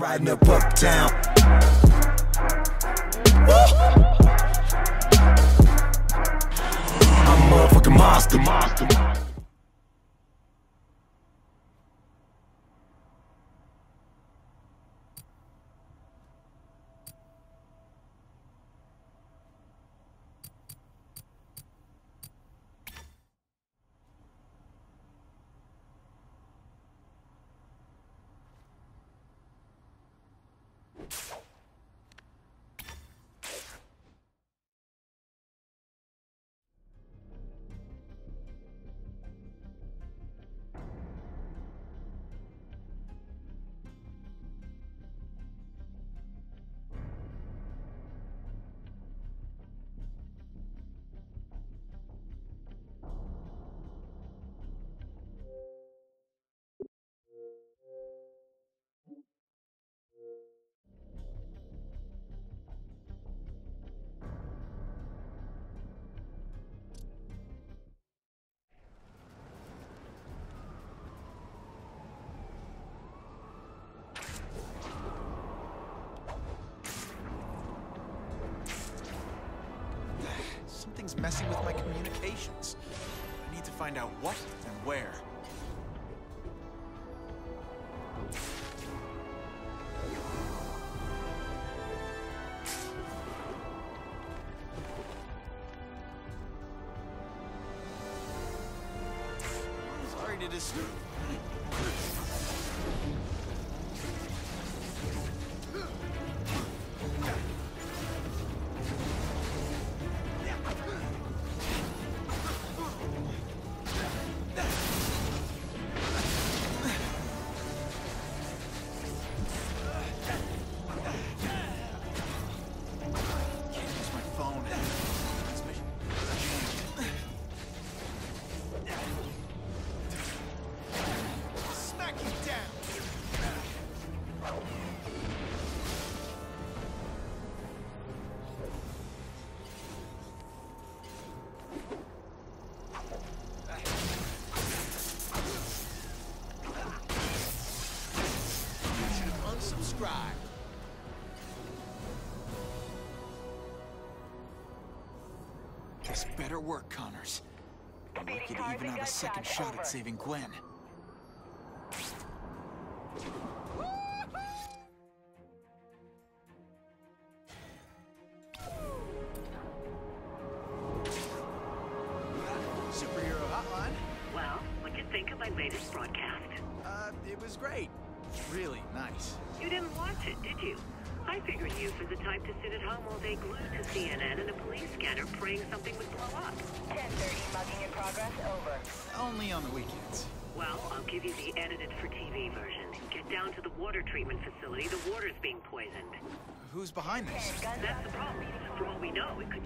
riding up uptown. I'm a motherfucking monster, monster. Messing with my communications. I need to find out what and where. Sorry to disturb. This better work, Connors. And we to even have a second shot at saving Gwen. Down to the water treatment facility. The water's being poisoned. Who's behind this? That's the problem. For all we know, it could...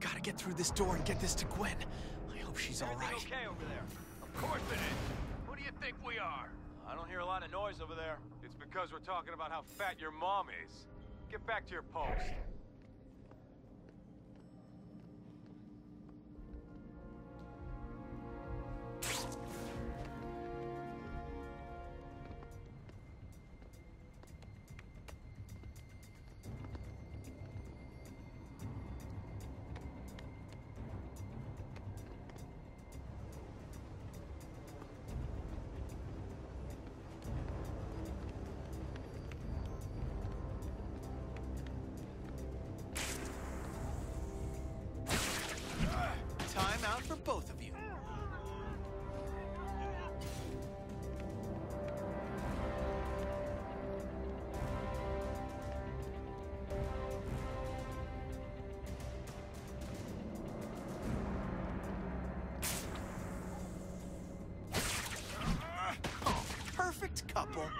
I've got to get through this door and get this to Gwen. I hope she's all right. okay over there? Of course it is. Who do you think we are? I don't hear a lot of noise over there. It's because we're talking about how fat your mom is. Get back to your post. Couple.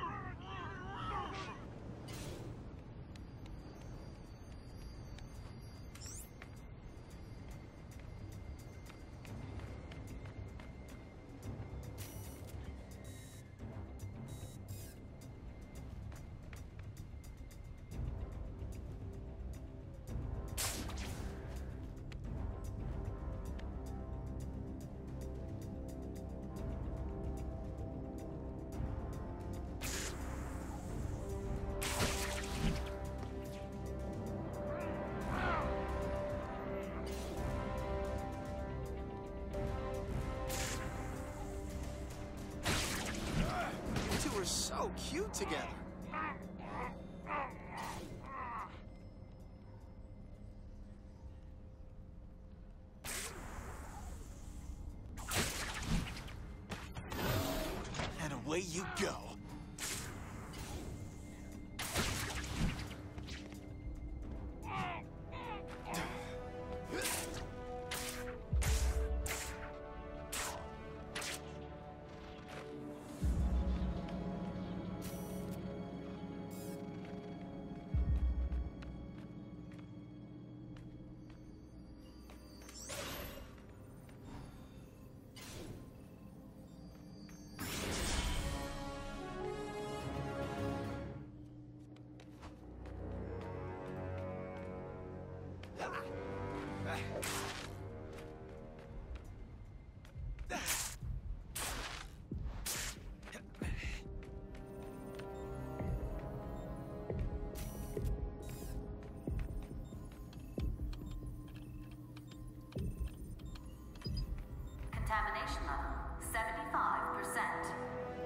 So cute together. Contamination level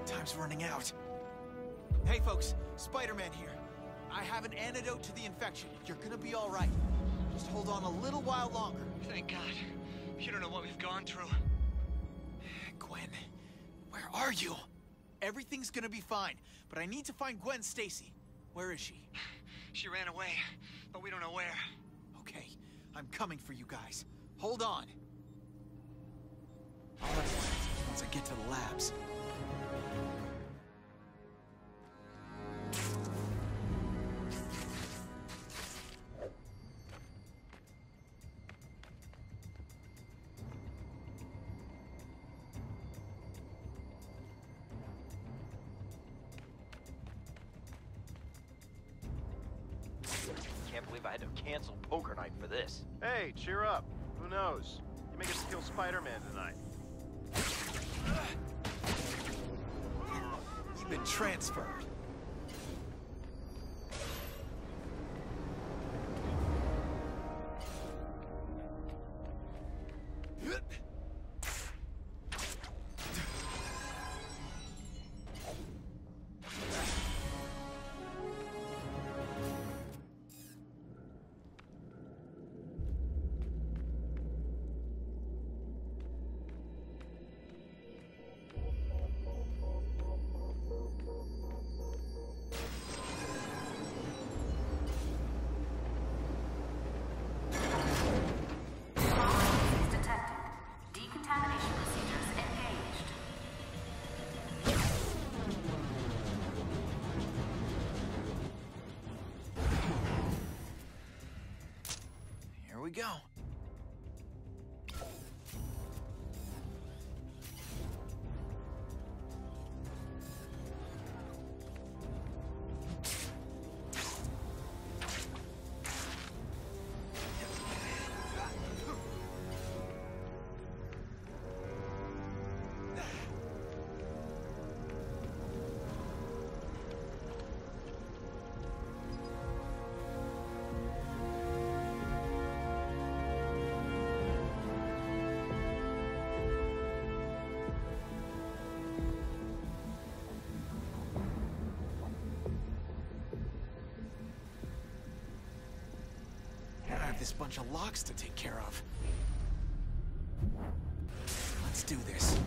75%. Time's running out. Hey folks, Spider-Man here. I have an antidote to the infection. You're gonna be all right. Just hold on a little while longer. Thank God. You don't know what we've gone through. Gwen, where are you? Everything's gonna be fine, but I need to find Gwen Stacy. Where is she? She ran away, but we don't know where. Okay, I'm coming for you guys. Hold on. I'll let you know once I get to the labs. Can't believe I had to cancel poker night for this. Hey, cheer up. Who knows? You may get to kill Spider-Man tonight. You've been transferred. this bunch of locks to take care of. Let's do this.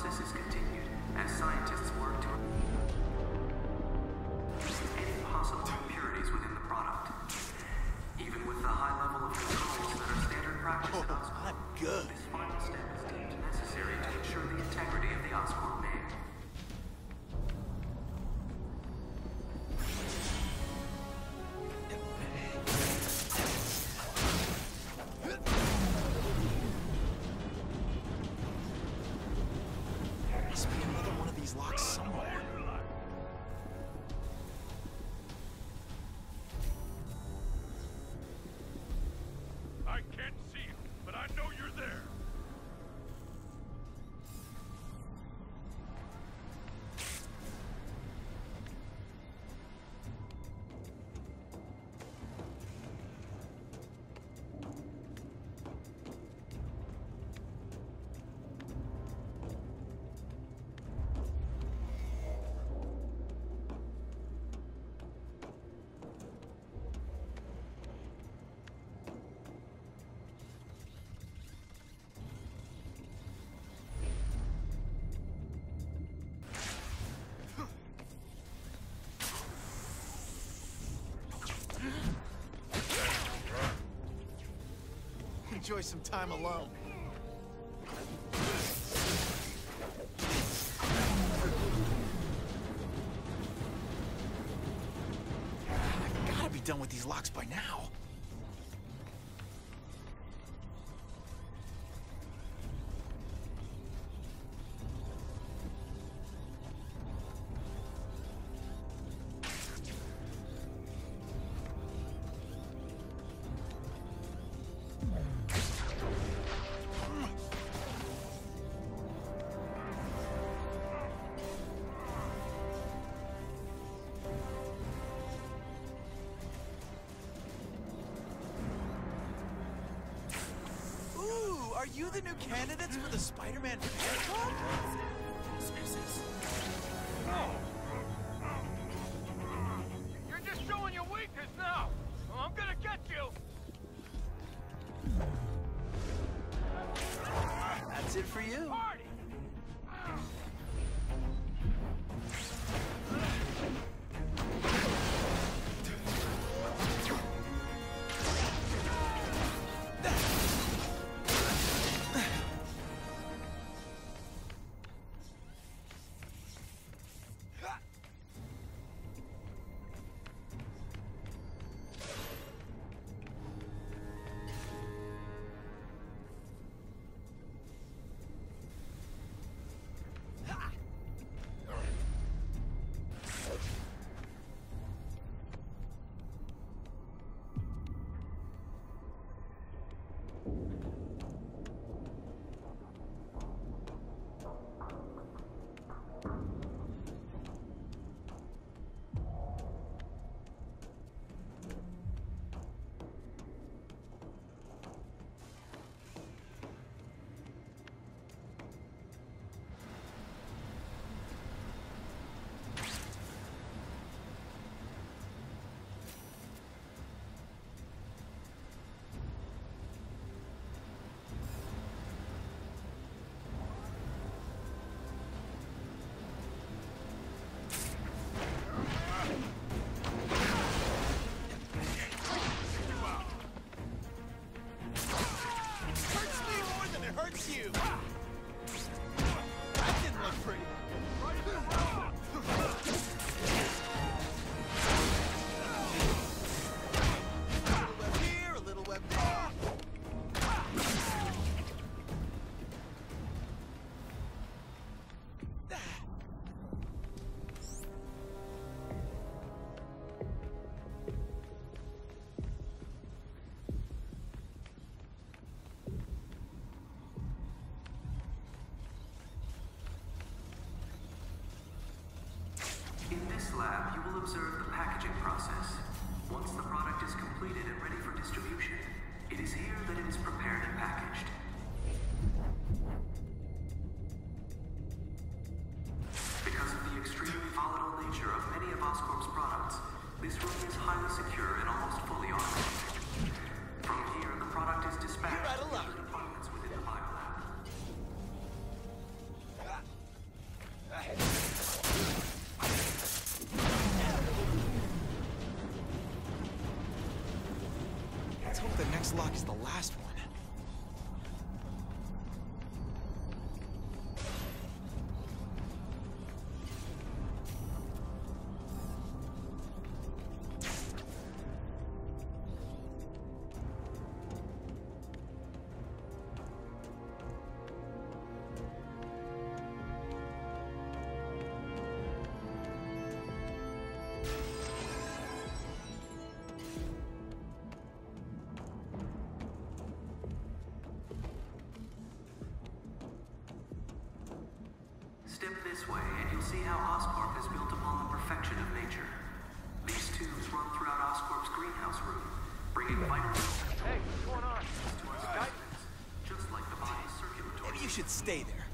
process is continuing. enjoy some time alone. I gotta be done with these locks by now. Are you the new candidates for the Spider-Man fan club? Species. No. You're just showing your weakness now. I'm gonna get you. That's it for you. Next lock is the last this way, and you'll see how Oscorp is built upon the perfection of nature. These tubes run throughout Oscorp's greenhouse room, bringing vitamins Hey, what's going on? to our specimens, just like the body's circulatory. Maybe you should stay there.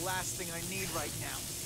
The last thing I need right now.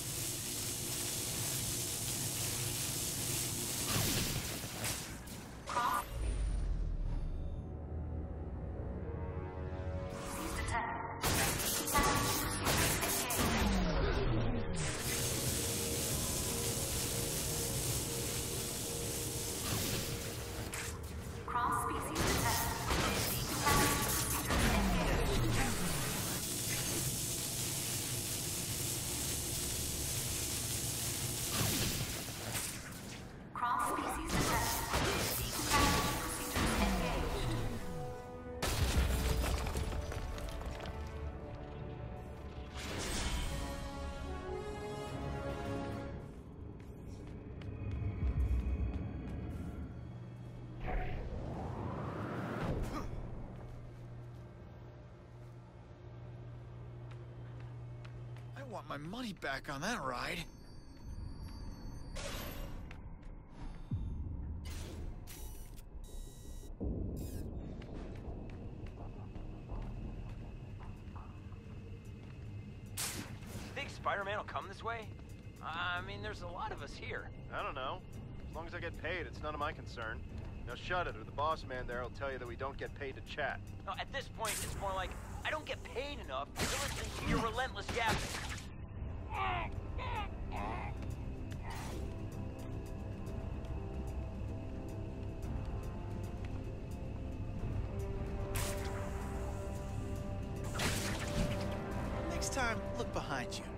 Want my money back on that ride. Think Spider-Man will come this way? I mean, there's a lot of us here. I don't know. As long as I get paid, it's none of my concern. Now shut it, or the boss man there will tell you that we don't get paid to chat. No, at this point, it's more like, I don't get paid enough to listen to your relentless yapping. Look behind you.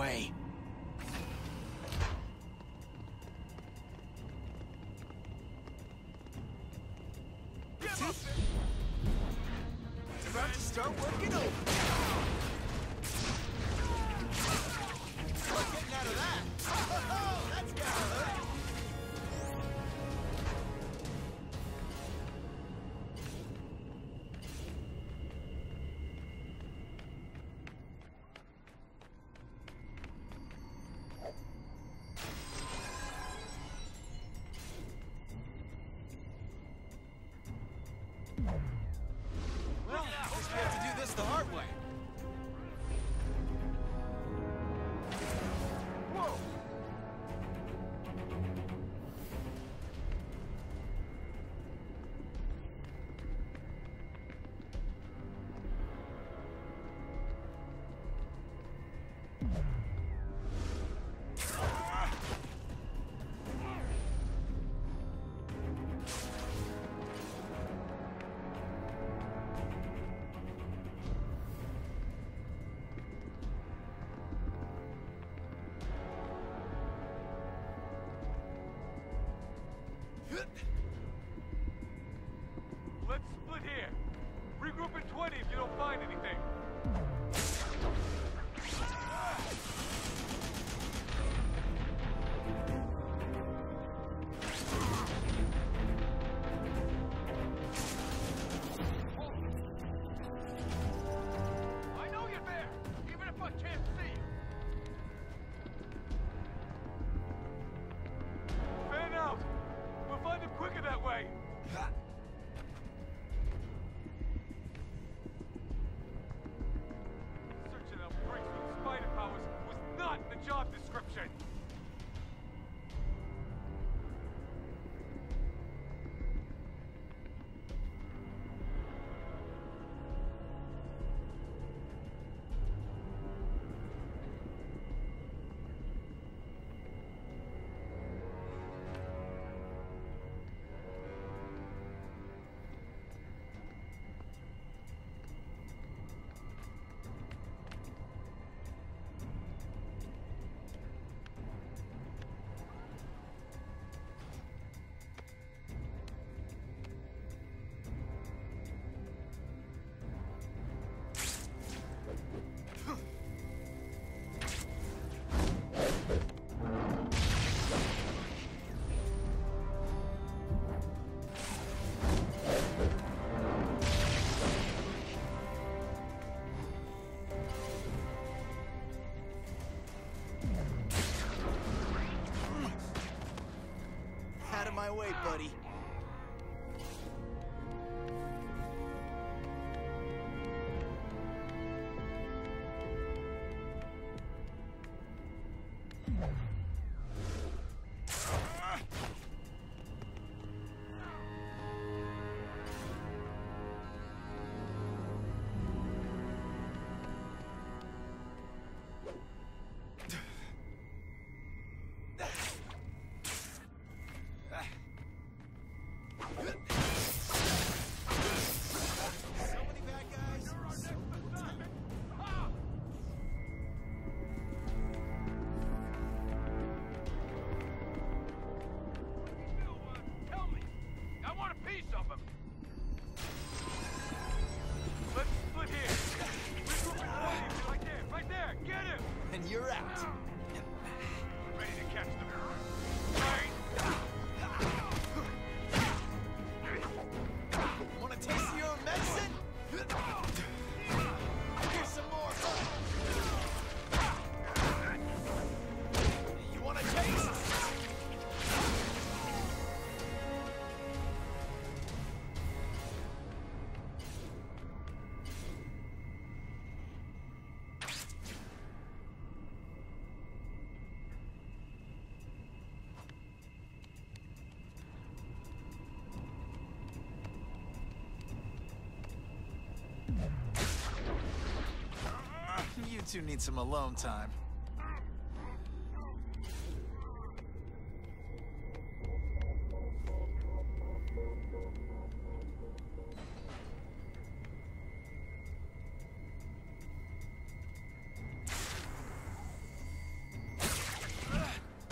Way. It's about to start working over. My way, buddy. Two need some alone time.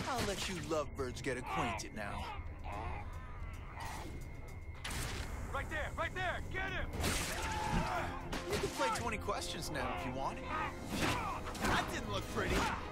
I'll let you lovebirds get acquainted now. Right there, right there. Get him. You can play 20 questions now if you want. Look pretty.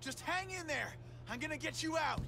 Just hang in there. I'm gonna get you out.